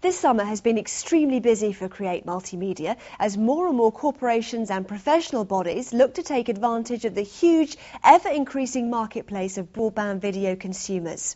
This summer has been extremely busy for Create Multimedia as more and more corporations and professional bodies look to take advantage of the huge, ever increasing marketplace of broadband video consumers.